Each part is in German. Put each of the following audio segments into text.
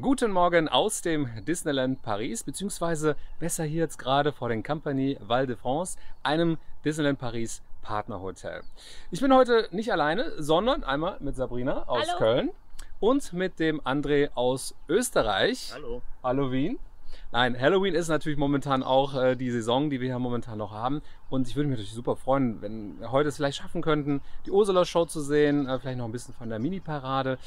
Guten Morgen aus dem Disneyland Paris, beziehungsweise besser hier jetzt gerade vor den Company Val de France, einem Disneyland Paris Partnerhotel. Ich bin heute nicht alleine, sondern einmal mit Sabrina aus Hallo. Köln und mit dem André aus Österreich. Hallo. Halloween. Nein, Halloween ist natürlich momentan auch äh, die Saison, die wir hier momentan noch haben. Und ich würde mich natürlich super freuen, wenn wir heute es vielleicht schaffen könnten, die Ursula-Show zu sehen, äh, vielleicht noch ein bisschen von der Mini-Parade.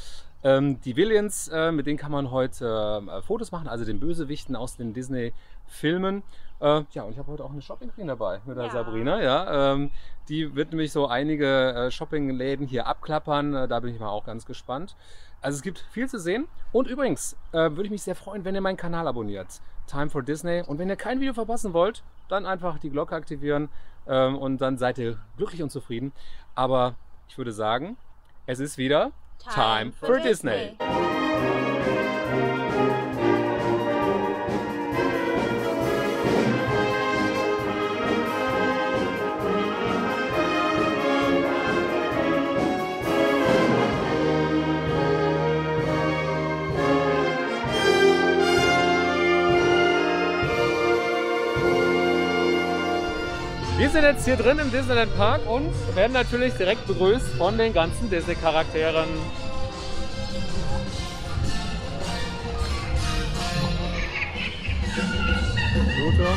Ähm, die Villains, äh, mit denen kann man heute äh, Fotos machen, also den Bösewichten aus den Disney-Filmen. Äh, ja, und ich habe heute auch eine Shopping Queen dabei mit der Ja. Sabrina. Ja, ähm, die wird nämlich so einige äh, Shopping-Läden hier abklappern. Äh, da bin ich mal auch ganz gespannt. Also es gibt viel zu sehen. Und übrigens äh, würde ich mich sehr freuen, wenn ihr meinen Kanal abonniert. Time for Disney. Und wenn ihr kein Video verpassen wollt, dann einfach die Glocke aktivieren ähm, und dann seid ihr glücklich und zufrieden. Aber ich würde sagen, es ist wieder Time, for, Disney. Wir sind jetzt hier drin im Disneyland Park und werden natürlich direkt begrüßt von den ganzen Disney-Charakteren. Pluto.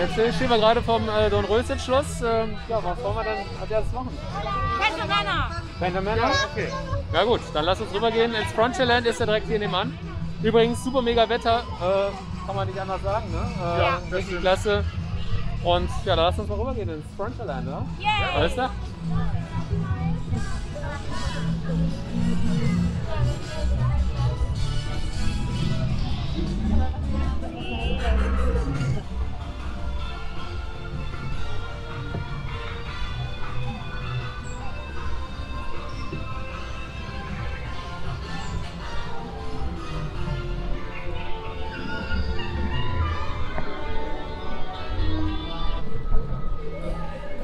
Jetzt äh, stehen wir gerade vom äh, Don Rösitz Schloss. Ähm, ja, was wollen wir denn als erstes machen? Fette Männer! Manor? Okay. Ja gut, dann lass uns rübergehen. Ins Frontierland ist ja direkt hier nebenan. Übrigens super mega Wetter, äh, kann man nicht anders sagen, ne? Äh, Ja. Richtig klasse. Und ja, dann lass uns mal rübergehen ins Frontierland, ne? Yay! Alles klar?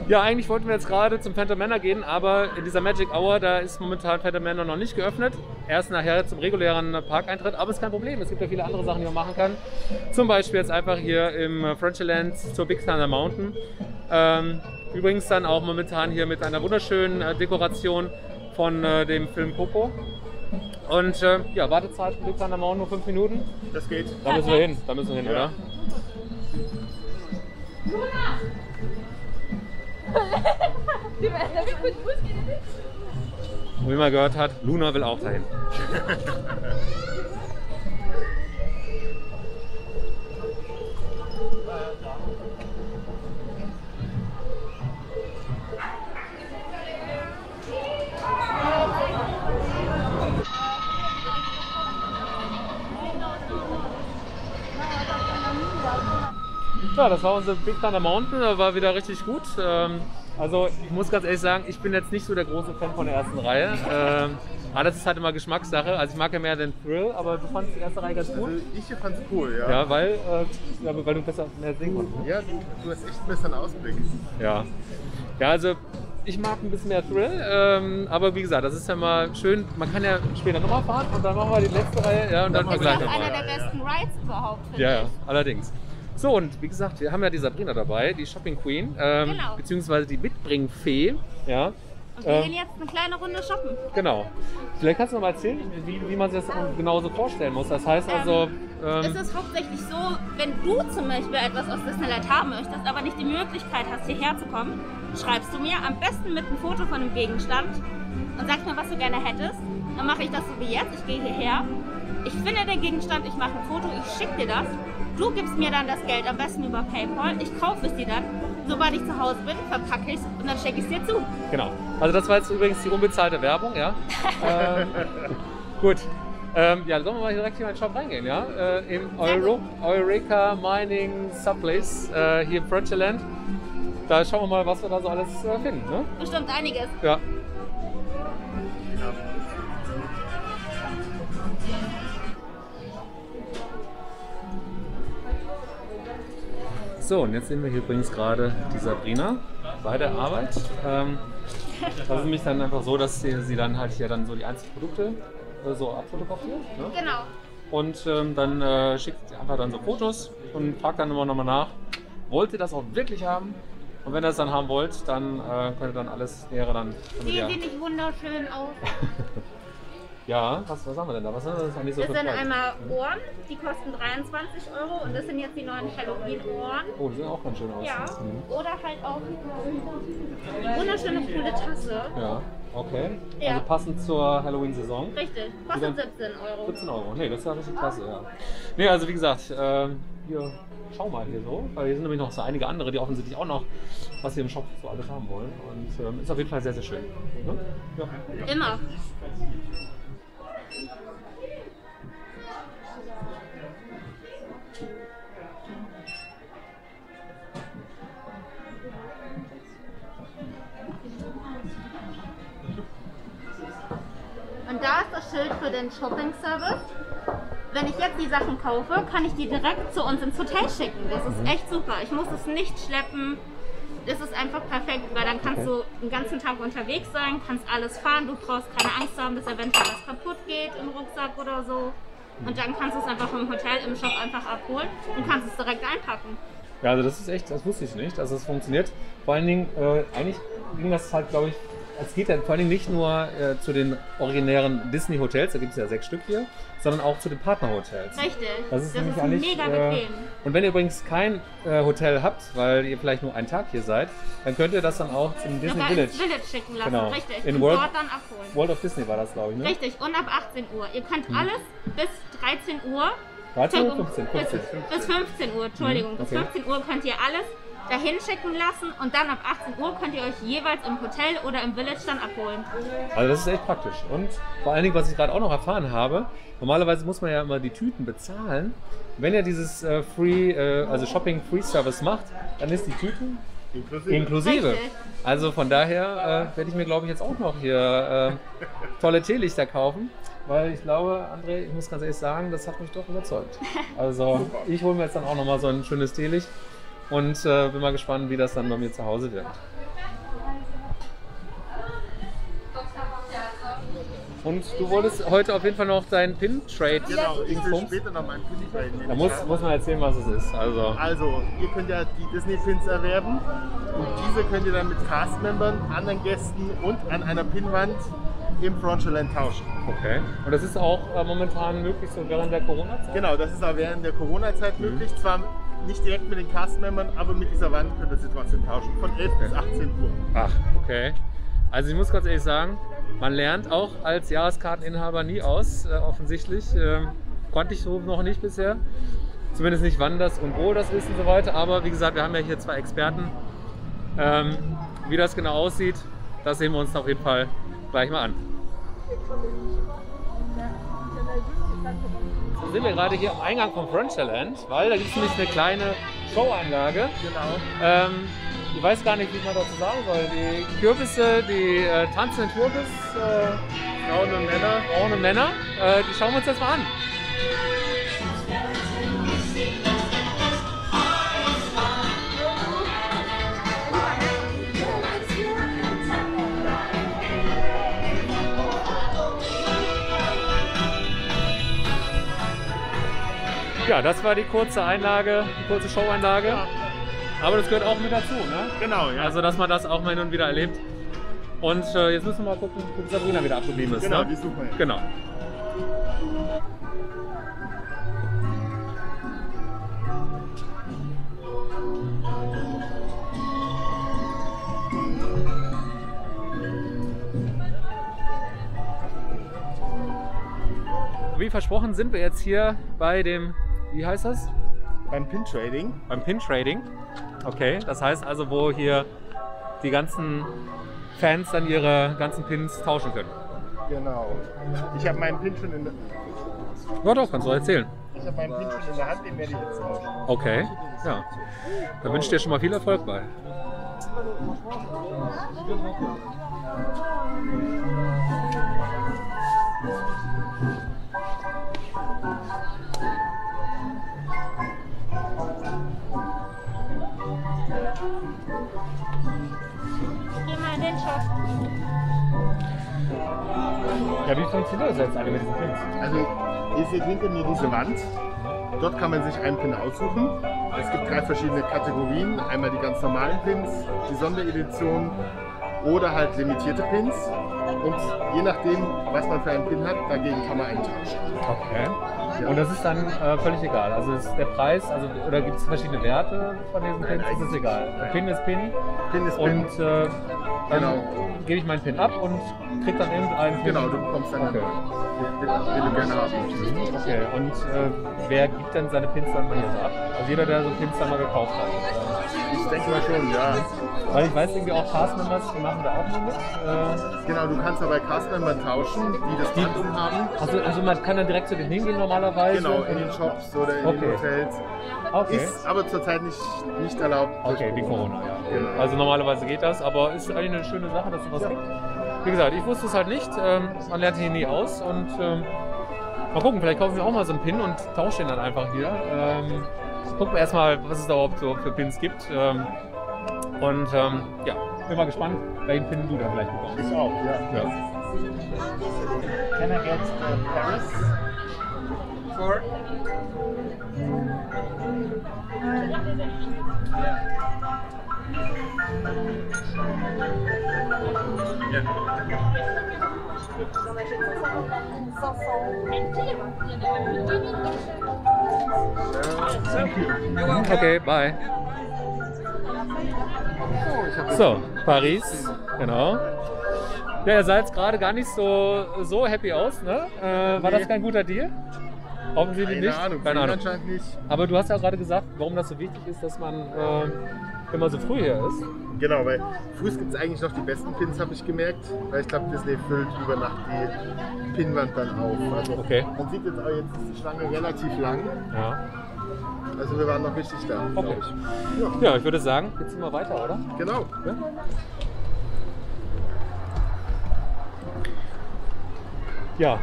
Ja, eigentlich wollten wir jetzt gerade zum Phantom Manor gehen, aber in dieser Magic Hour, da ist momentan Phantom Manor noch nicht geöffnet. Erst nachher zum regulären Parkeintritt, aber ist kein Problem. Es gibt ja viele andere Sachen, die man machen kann. Zum Beispiel jetzt einfach hier im Frontierland zur Big Thunder Mountain. Ähm, übrigens dann auch momentan hier mit einer wunderschönen äh, Dekoration von äh, dem Film Popo. Und äh, ja, Wartezeit für Big Thunder Mountain nur 5 Minuten. Das geht. Da müssen wir hin, da müssen wir hin, Ja. oder? Wie man gehört hat, Luna will auch dahin. Ja, das war unsere Big Thunder Mountain, war wieder richtig gut. Ähm, Also ich muss ganz ehrlich sagen, ich bin jetzt nicht so der große Fan von der ersten Reihe. Ähm, aber das ist halt immer Geschmackssache. Also ich mag ja mehr den Thrill, aber du fandest die erste Reihe ganz gut. Also ich fand's cool, ja. Ja, weil, äh, ja, weil du besser mehr sehen konntest. ne? Ja, du, du hast echt einen besseren Ausblick. Ja. Ja, also ich mag ein bisschen mehr Thrill, ähm, aber wie gesagt, das ist ja mal schön. Man kann ja später nochmal fahren und dann machen wir die letzte Reihe ja, und dann Machen wir vergleichen Das ist einer der besten Rides überhaupt, finde Ja, ja, allerdings. So, und wie gesagt, wir haben ja die Sabrina dabei, die Shopping Queen, ähm, Genau. beziehungsweise die Mitbringfee. Ja, Und wir Ähm. gehen jetzt eine kleine Runde shoppen. genau. Vielleicht kannst du noch mal erzählen, wie, wie man sich das genauso vorstellen muss. Das heißt also, Es ähm, ist hauptsächlich so, wenn du zum Beispiel etwas aus Disneyland haben möchtest, aber nicht die Möglichkeit hast, hierher zu kommen, schreibst du mir am besten mit einem Foto von einem Gegenstand und sagst mir, was du gerne hättest. Dann mache ich das so wie jetzt. Ich gehe hierher, ich finde den Gegenstand, ich mache ein Foto, ich schicke dir das. Du gibst mir dann das Geld am besten über PayPal. Ich kaufe es dir dann. Sobald ich zu Hause bin, verpacke ich es und dann schicke ich es dir zu. genau. Also das war jetzt übrigens die unbezahlte Werbung, ja. ähm, gut. Ähm, ja, sollen wir mal direkt hier in den Shop reingehen, ja? Äh, Im Euro, Eureka Mining Subplace äh, hier im Frontierland. Da schauen wir mal, was wir da so alles äh, finden, ne? Bestimmt einiges. Ja. So, und jetzt sehen wir hier übrigens gerade die Sabrina bei der Arbeit. Ähm, das ist nämlich dann einfach so, dass sie, sie dann halt hier dann so die einzelnen Produkte äh, so abfotografiert. Ne? Genau. Und ähm, dann äh, schickt sie einfach dann so Fotos und fragt dann immer nochmal nach, wollt ihr das auch wirklich haben? Und wenn ihr das dann haben wollt, dann äh, könnt ihr dann alles Nähere dann Sehen die nicht wunderschön aus? Ja, was, was haben wir denn da? Was sind das eigentlich so Das sind Preise? einmal Ohren, die kosten 23 Euro und das sind jetzt die neuen Halloween-Ohren. Oh, die sehen auch ganz schön aus. Ja. Mhm. Oder halt auch wunderschöne coole Tasse. Ja, okay. Ja. Also passend zur Halloween-Saison. Richtig, kostet 17 Euro. 17 Euro. Nee, das ist ja richtig klasse, ja. Nee, also wie gesagt, ähm, hier, schau mal hier so, weil hier sind nämlich noch so einige andere, die offensichtlich auch noch was hier im Shop so alles haben wollen. Und ähm, ist auf jeden Fall sehr, sehr schön. Ne? Ja. Immer. Schild für den Shopping Service. Wenn ich jetzt die Sachen kaufe, kann ich die direkt zu uns ins Hotel schicken. Das ist echt super. Ich muss es nicht schleppen. Das ist einfach perfekt, weil dann kannst Okay. du den ganzen Tag unterwegs sein, kannst alles fahren. Du brauchst keine Angst haben, dass eventuell was kaputt geht im Rucksack oder so. Und dann kannst du es einfach vom Hotel im Shop einfach abholen und kannst es direkt einpacken. ja, also das ist echt, das wusste ich nicht, dass das funktioniert. Vor allen Dingen, äh, eigentlich ging das halt, glaube ich, es geht ja vor allen Dingen nicht nur äh, zu den originären Disney-Hotels, da gibt es ja sechs Stück hier, sondern auch zu den Partnerhotels. Richtig. Das ist, nämlich ist eigentlich, mega äh, bequem. Und wenn ihr übrigens kein äh, Hotel habt, weil ihr vielleicht nur einen Tag hier seid, dann könnt ihr das dann auch zum Disney Village. ins Village schicken lassen, Genau. richtig. In und World- dort dann abholen. World of Disney war das, glaube ich, ne? Richtig, und ab 18 Uhr. Ihr könnt Mhm. alles bis 13 Uhr. 13 oder Entschuldigung, 15? 15. Bis, bis 15 Uhr, Entschuldigung. Mhm, Bis okay. 15 Uhr könnt ihr alles dahin schicken lassen und dann ab 18 Uhr könnt ihr euch jeweils im Hotel oder im Village dann abholen. Also das ist echt praktisch. Und vor allen Dingen, was ich gerade auch noch erfahren habe, normalerweise muss man ja immer die Tüten bezahlen. Wenn ihr dieses äh, Free, äh, also Shopping Free Service macht, dann ist die Tüten Inklusive. inklusive. Also von daher äh, werde ich mir, glaube ich, jetzt auch noch hier äh, tolle Teelichter kaufen. Weil ich glaube, André, ich muss ganz ehrlich sagen, das hat mich doch überzeugt. Also ich hole mir jetzt dann auch nochmal so ein schönes Teelicht und äh, bin mal gespannt, wie das dann bei mir zu Hause wird. Und du wolltest heute auf jeden Fall noch deinen Pin-Trade Genau, ich will später noch meinen Pin traden. Da muss, muss man erzählen, was es ist. Also, Also, ihr könnt ja die Disney-Pins erwerben und diese könnt ihr dann mit Cast-Membern, anderen Gästen und an einer Pinwand im Frontierland tauschen. okay. Und das ist auch äh, momentan möglich so während der Corona-Zeit? Genau, das ist auch während der Corona-Zeit möglich. Zwar nicht direkt mit den Cast-Membern, aber mit dieser Wand könnt ihr sie trotzdem tauschen. Von 11 bis 18 Uhr. Ach, okay. Also ich muss ganz ehrlich sagen, man lernt auch als Jahreskarteninhaber nie aus, äh, offensichtlich. Ähm, konnte ich so noch nicht bisher. Zumindest nicht, wann das und wo das ist und so weiter. Aber wie gesagt, wir haben ja hier zwei Experten. Ähm, wie das genau aussieht, das sehen wir uns auf jeden Fall gleich mal an. So sind wir gerade hier am Eingang vom Frontierland, weil da gibt es nämlich eine kleine Showanlage. Genau. Ähm, ich weiß gar nicht, wie man dazu sagen soll. Die Kürbisse, die äh, tanzenden Kürbis, äh, Frauen und Männer. Frauen und Männer, äh, die schauen wir uns jetzt mal an. Ja, das war die kurze Einlage, die kurze Showeinlage. Aber das gehört auch mit dazu, ne? Genau, ja. Also, dass man das auch mal hin und wieder erlebt. Und äh, jetzt müssen wir mal gucken, die Sabrina wieder abgeblieben ist. genau, ne? die suchen wir. Genau. Wie versprochen sind wir jetzt hier bei dem, wie heißt das? Beim Pin-Trading. Beim Pin Trading. Okay, das heißt also, wo hier die ganzen Fans dann ihre ganzen Pins tauschen können. Genau. Ich habe meinen Pin schon in der, Ja doch, kannst du erzählen. ich habe meinen Pin schon in der Hand, den werde ich jetzt tauschen. Okay, ja. Da wünsche ich dir schon mal viel Erfolg bei. Ja, wie funktioniert das jetzt alle mit diesen Pins? Also, ihr seht hinter mir diese Wand. Dort kann man sich einen Pin aussuchen. Es gibt drei verschiedene Kategorien. Einmal die ganz normalen Pins, die Sonderedition oder halt limitierte Pins. Und je nachdem, was man für einen Pin hat, dagegen kann man einen tauschen. Okay. Und das ist dann äh, völlig egal. Also ist der Preis, also oder gibt es verschiedene Werte von diesen Nein, Pins? Das ist egal. nicht. Pin ist Pin. Pin ist Pin. Und äh, dann Genau. gebe ich meinen Pin ab und krieg dann irgendeinen Pin. Genau, du bekommst dann Okay. den, den, du gerne haben. Okay, und äh, wer gibt denn seine Pins dann hier so ab? Also jeder, der so Pins dann mal gekauft hat. Ich denke mal schon, ja. Weil ich weiß irgendwie auch Fastmembers, die machen da auch mal mit. Äh, Genau, du kannst aber Castmember tauschen, die das Band haben. also, also man kann dann direkt zu denen hingehen normalerweise. Genau, in den Shops oder in Okay. den Hotels. Okay. Ist aber zurzeit nicht, nicht erlaubt. Okay, wie Corona, ja. Genau. Also normalerweise geht das, aber ist eigentlich eine schöne Sache, dass es was gibt. Wie gesagt, ich wusste es halt nicht. Ähm, man lernt hier nie aus und ähm, mal gucken, vielleicht kaufen wir auch mal so einen Pin und tauschen den dann einfach hier. Ähm, gucken wir erstmal, was es da überhaupt so für Pins gibt. Ähm, und ähm, ja, bin mal gespannt, welchen Pin du dann gleich bekommst. Ich auch, ja. Ja. Can I get uh, Paris? For? Okay, bye. So, Paris, genau. Ja, ihr seid gerade gar nicht so, so happy aus, ne? Äh, war Nee. das kein guter Deal? Offensichtlich Keine nicht. Ahnung, Keine Ahnung. anscheinend nicht. Aber du hast ja gerade gesagt, warum das so wichtig ist, dass man äh, immer so früh hier ist. Genau, weil früh gibt es eigentlich noch die besten Pins, habe ich gemerkt. Weil ich glaube, Disney füllt über Nacht die Pinwand dann auf. Also Okay. man sieht jetzt auch, jetzt ist die Schlange relativ lang. Ja. Also wir waren noch richtig da, Okay. ich. Ja, Ja, ich würde sagen, jetzt sind wir weiter, oder? genau. Ja. Ja,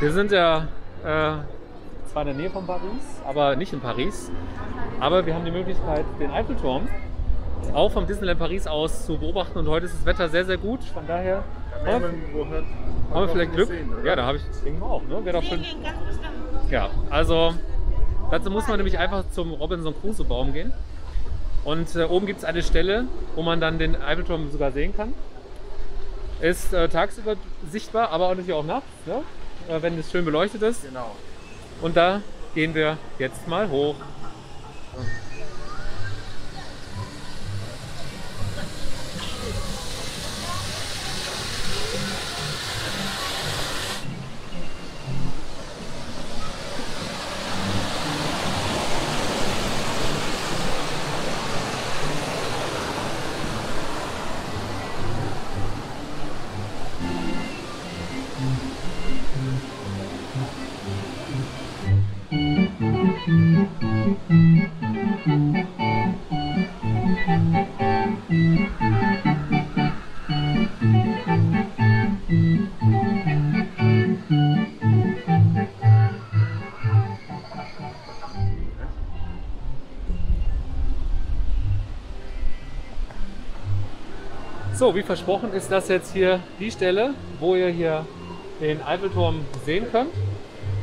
wir sind ja äh, zwar in der Nähe von Paris, aber nicht in Paris. Aber wir haben die Möglichkeit, den Eiffelturm auch vom Disneyland Paris aus zu beobachten. Und heute ist das Wetter sehr, sehr gut. Von daher Wenn haben wir, haben wir vielleicht Glück. Sehen? Ja, da habe ich mal auch. Ne? Wäre doch schön. Ja, also dazu muss man nämlich einfach zum Robinson Crusoe Baum gehen. Und äh, oben gibt es eine Stelle, wo man dann den Eiffelturm sogar sehen kann. Ist äh, tagsüber sichtbar, aber auch natürlich auch nachts, ne? äh, wenn es schön beleuchtet ist. Genau. Und da gehen wir jetzt mal hoch. So, wie versprochen ist das jetzt hier die Stelle, wo ihr hier den Eiffelturm sehen könnt.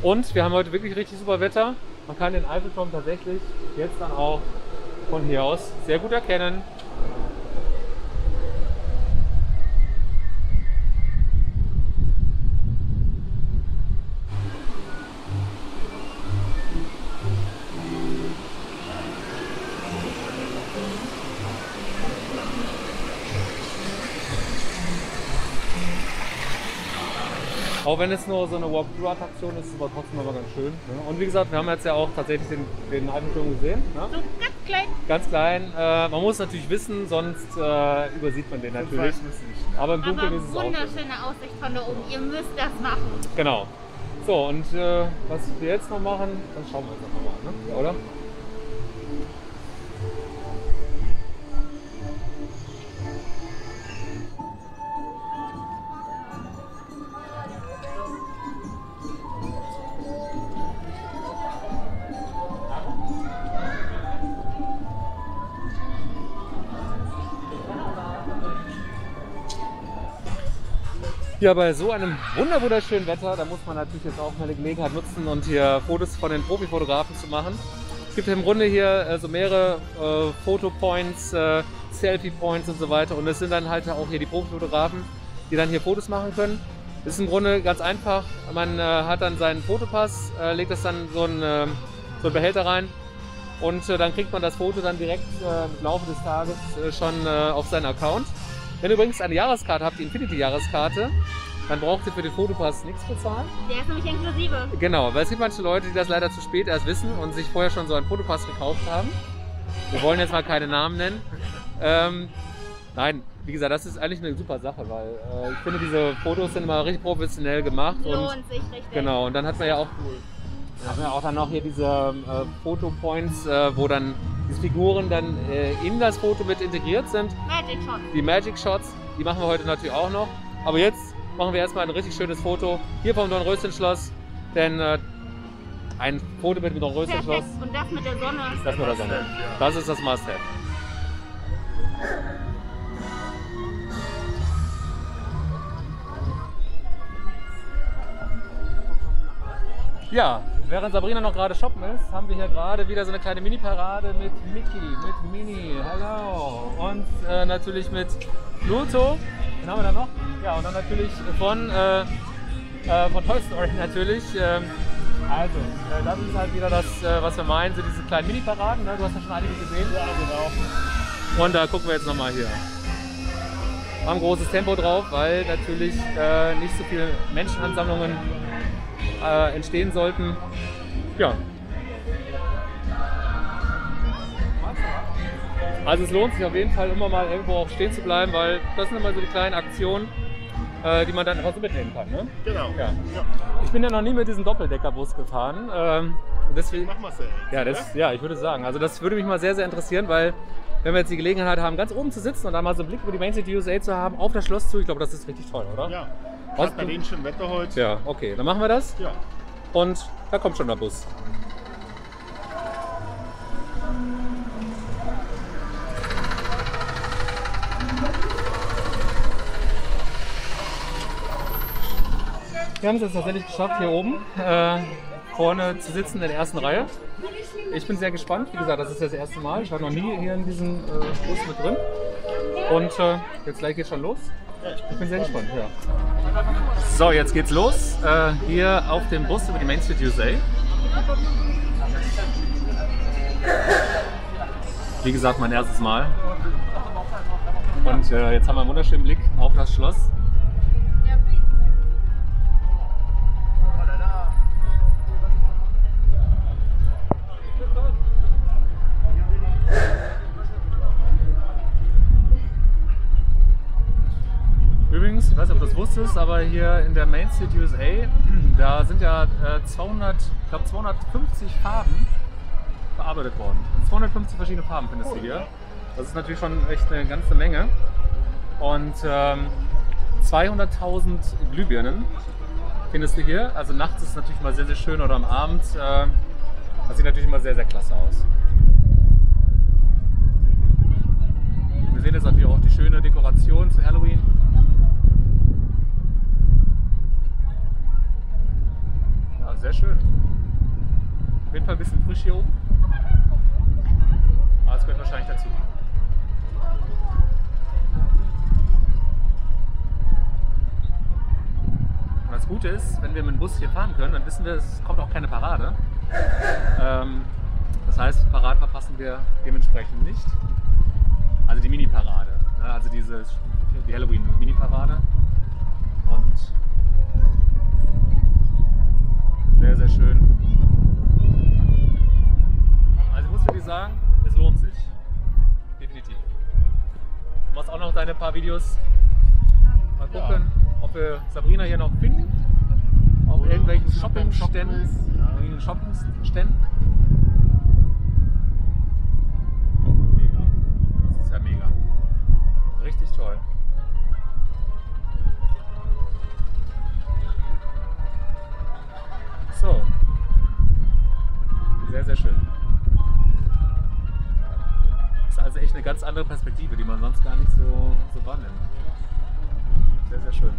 Und wir haben heute wirklich richtig super Wetter. Man kann den Eiffelturm tatsächlich jetzt dann auch von hier aus sehr gut erkennen. Auch wenn es nur so eine Walkthrough-Attraktion ist, ist es aber trotzdem aber ganz schön. Ne? Und wie gesagt, wir haben jetzt ja auch tatsächlich den, den Eiffelturm gesehen. Ne? Klein. Ganz klein. Äh, man muss natürlich wissen, sonst äh, übersieht man den natürlich. Aber im Aber Dunkeln ist es auch schön. wunderschöne Aussicht von da oben. Ihr müsst das machen. Genau. So, und äh, was wir jetzt noch machen, das schauen wir uns einfach mal an, ne? oder? Ja, bei so einem wunder wunderschönen Wetter, da muss man natürlich jetzt auch mal die Gelegenheit nutzen und hier Fotos von den Profifotografen zu machen. Es gibt im Grunde hier äh, so mehrere äh, Fotopoints, äh, Selfie-Points und so weiter. Und es sind dann halt auch hier die Profifotografen, die dann hier Fotos machen können. Das ist im Grunde ganz einfach. Man äh, hat dann seinen Fotopass, äh, legt das dann so ein, äh, so einen Behälter rein und äh, dann kriegt man das Foto dann direkt im Laufe des Tages schon auf seinen Account. Wenn ihr übrigens eine Jahreskarte habt, die Infinity-Jahreskarte, dann braucht ihr für den Fotopass nichts bezahlen. Der ist nämlich inklusive. Genau, weil es gibt manche Leute, die das leider zu spät erst wissen und sich vorher schon so einen Fotopass gekauft haben. Wir wollen jetzt mal keine Namen nennen. Ähm, nein, wie gesagt, das ist eigentlich eine super Sache, weil äh, ich finde, diese Fotos sind immer richtig professionell gemacht. Und, Lohnt sich richtig. genau, und dann hat man ja auch, haben wir auch dann noch hier diese äh, Fotopoints, äh, wo dann diese Figuren dann äh, in das Foto mit integriert sind. Magic Shot. Die Magic Shots, die machen wir heute natürlich auch noch. Aber jetzt machen wir erstmal ein richtig schönes Foto hier vom Dornröschen-Schloss. Denn äh, ein Foto mit dem Dornröschen-Schloss. Und das mit der Sonne. ist das mit der Sonne. Das ist das Must-Have. Ja, während Sabrina noch gerade shoppen ist, haben wir hier gerade wieder so eine kleine Mini-Parade mit Mickey, mit Mini, hello. Und äh, natürlich mit Pluto. Den haben wir dann noch. Ja, und dann natürlich von, äh, äh, von Toy Story natürlich. Ähm, also, äh, das ist halt wieder das, äh, was wir meinen, so diese kleinen Mini-Paraden. Ne? Du hast ja schon einige gesehen. Ja, genau. Und da gucken wir jetzt nochmal hier. Haben großes Tempo drauf, weil natürlich äh, nicht so viele Menschenansammlungen äh, entstehen sollten. Ja. Also es lohnt sich auf jeden Fall immer mal irgendwo auch stehen zu bleiben, weil das sind immer so die kleinen Aktionen, äh, die man dann einfach so mitnehmen kann. Ne? Genau. Ja. Ich bin ja noch nie mit diesem Doppeldeckerbus gefahren. Ähm, deswegen, Machen wir es ja. ja, das, ja, ich würde sagen. Also das würde mich mal sehr, sehr interessieren, weil wenn wir jetzt die Gelegenheit haben, ganz oben zu sitzen und dann mal so einen Blick über die Main City USA zu haben, auf das Schloss zu, ich glaube, das ist richtig toll, oder? Ja. Was- Was bei dem schönen Wetter heute. Ja, okay, dann machen wir das. Ja. Und da kommt schon der Bus. Wir haben es jetzt tatsächlich geschafft, hier oben äh, vorne zu sitzen in der ersten Reihe. Ich bin sehr gespannt. Wie gesagt, das ist das erste Mal. Ich war noch nie hier in diesem äh, Bus mit drin. Und äh, jetzt gleich geht's schon los. Ich bin sehr gespannt. Ja. So, jetzt geht's los. Äh, hier auf dem Bus über die Main Street USA. Wie gesagt, mein erstes Mal. Und äh, jetzt haben wir einen wunderschönen Blick auf das Schloss. Übrigens, ich weiß nicht, ob du das wusstest, aber hier in der Main Street USA, da sind ja äh, 200, ich glaube 250 Farben verarbeitet worden. 250 verschiedene Farben findest du hier. Das ist natürlich schon echt eine ganze Menge. Und ähm, 200.000 Glühbirnen findest du hier. Also nachts ist es natürlich mal sehr, sehr schön oder am Abend. Äh, das sieht natürlich immer sehr, sehr klasse aus. Wir sehen jetzt natürlich auch die schöne Dekoration zu Halloween. Sehr schön. Auf jeden Fall ein bisschen frisch hier oben. Aber es gehört wahrscheinlich dazu. Und das Gute ist, wenn wir mit dem Bus hier fahren können, dann wissen wir, es kommt auch keine Parade. Ähm, das heißt, Parade verpassen wir dementsprechend nicht. Also die Mini-Parade. Ne? Also diese, die Halloween-Mini-Parade. Und sehr, sehr schön. Also ich muss wirklich sagen, es lohnt sich. Definitiv. Du machst auch noch deine paar Videos. Mal gucken, ob wir Sabrina hier noch finden. Auf irgendwelchen Shopping-Ständen. Irgendwelchen Shopping-Ständen. andere Perspektive, die man sonst gar nicht so, so wahrnimmt. Sehr, sehr schön.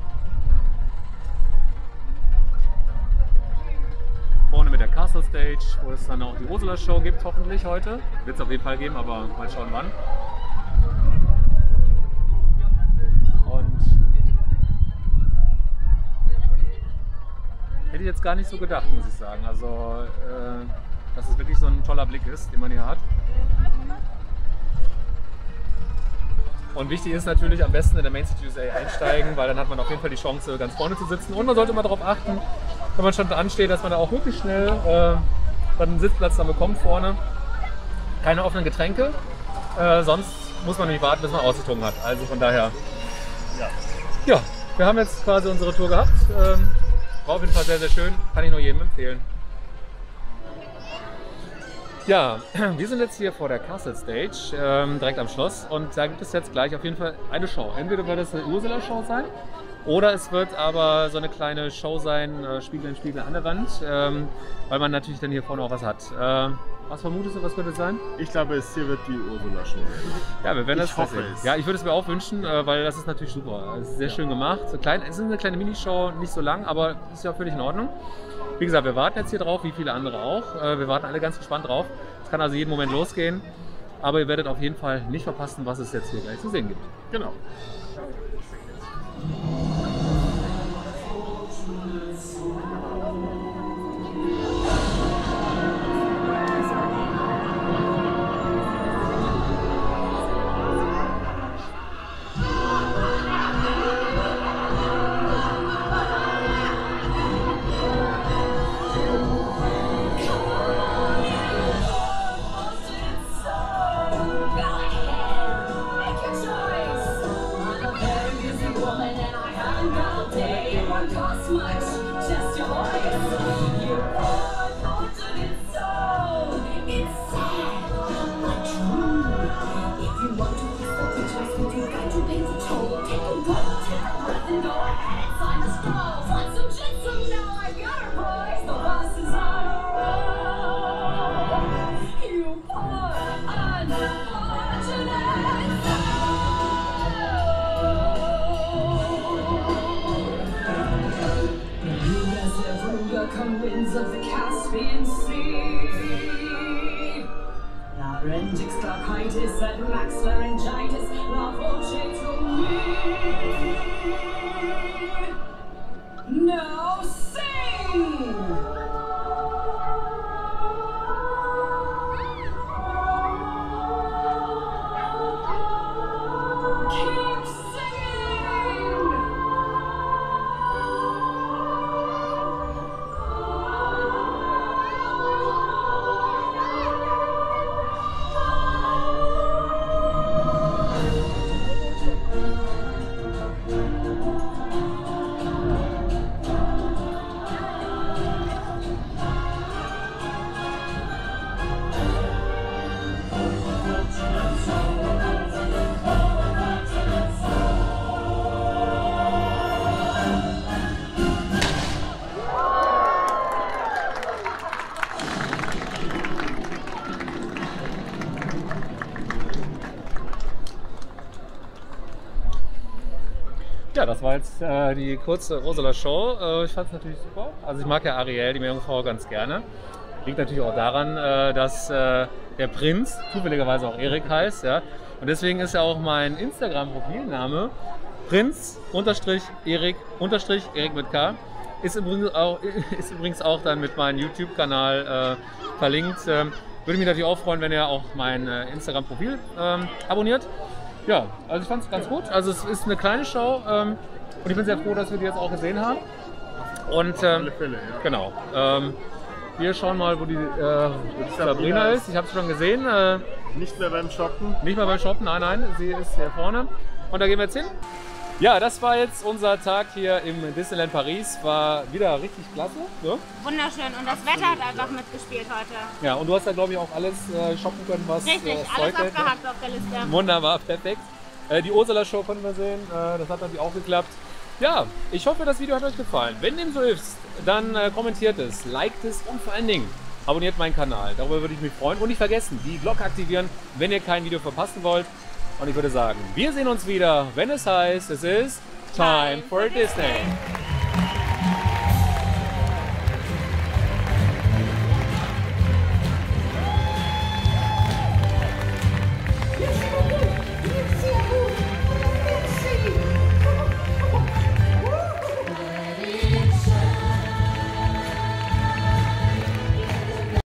Vorne mit der Castle Stage, wo es dann auch die Ursula Show gibt, hoffentlich heute. Wird es auf jeden Fall geben, aber mal schauen wann. Und hätte ich jetzt gar nicht so gedacht, muss ich sagen. Also, äh, dass es wirklich so ein toller Blick ist, den man hier hat. Und wichtig ist natürlich am besten in der Main City USA einsteigen, weil dann hat man auf jeden Fall die Chance, ganz vorne zu sitzen. Und man sollte immer darauf achten, wenn man schon ansteht, dass man da auch wirklich schnell äh, dann einen Sitzplatz dann bekommt vorne. Keine offenen Getränke, äh, sonst muss man nicht warten, bis man ausgetrunken hat. Also von daher, Ja. ja, wir haben jetzt quasi unsere Tour gehabt. Ähm, war auf jeden Fall sehr, sehr schön. Kann ich nur jedem empfehlen. Ja, wir sind jetzt hier vor der Castle Stage, ähm, direkt am Schloss. Und da gibt es jetzt gleich auf jeden Fall eine Show. Entweder wird es eine Ursula-Show sein, oder es wird aber so eine kleine Show sein, äh, Spiegel in Spiegel an der Wand, ähm, weil man natürlich dann hier vorne auch was hat. Äh, was vermutest du, was könnte es sein? Ich glaube, es hier wird die Ursula Show. Ja, wir werden Ich das hoffe sehen. es. Ja, ich würde es mir auch wünschen, äh, weil das ist natürlich super. Es ist sehr schön gemacht. So klein, es ist eine kleine Minishow, nicht so lang, aber ist ja völlig in Ordnung. Wie gesagt, wir warten jetzt hier drauf, wie viele andere auch. Äh, Wir warten alle ganz gespannt drauf. Es kann also jeden Moment losgehen. Aber ihr werdet auf jeden Fall nicht verpassen, was es jetzt hier gleich zu sehen gibt. Genau. Winds of the Caspian bronchitis and maxillaryngitis, love will change from me. Jetzt äh, die kurze Ursula Show. Äh, ich fand es natürlich super. Also ich mag ja Ariel, die Meerjungfrau, ganz gerne. Liegt natürlich auch daran, äh, dass äh, der Prinz zufälligerweise auch Erik heißt. Ja? Und deswegen ist ja auch mein Instagram-Profilname Prinz unterstrich Erik unterstrich Erik mit K. Ist übrigens auch, ist übrigens auch dann mit meinem YouTube-Kanal äh, verlinkt. Ähm, würde mich natürlich auch freuen, wenn ihr auch mein äh, Instagram-Profil ähm, abonniert. Ja, also ich fand es ganz gut. Also es ist eine kleine Show ähm, und ich bin sehr froh, dass wir die jetzt auch gesehen haben. Und ähm, alle Fälle, ja. genau. Ähm, wir schauen mal, wo die, äh, wo die Sabrina ist. Ich habe sie schon gesehen. Äh, Nicht mehr beim Shoppen. nicht mal beim Shoppen, nein, nein, sie ist hier vorne. Und da gehen wir jetzt hin. Ja, das war jetzt unser Tag hier im Disneyland Paris. War wieder richtig klasse. Ne? Wunderschön. Und das Wetter hat einfach mitgespielt heute. Ja, und du hast da, glaube ich, auch alles äh, shoppen können, was Richtig, äh, alles abgehakt auf der Liste. Wunderbar, perfekt. Äh, die Ursula-Show konnten wir sehen. Äh, das hat natürlich auch geklappt. Ja, ich hoffe, das Video hat euch gefallen. Wenn dem so ist, dann äh, kommentiert es, liked es und vor allen Dingen abonniert meinen Kanal. Darüber würde ich mich freuen. Und nicht vergessen, die Glocke aktivieren, wenn ihr kein Video verpassen wollt. Und ich würde sagen, wir sehen uns wieder, wenn es heißt, es ist Time for Disney.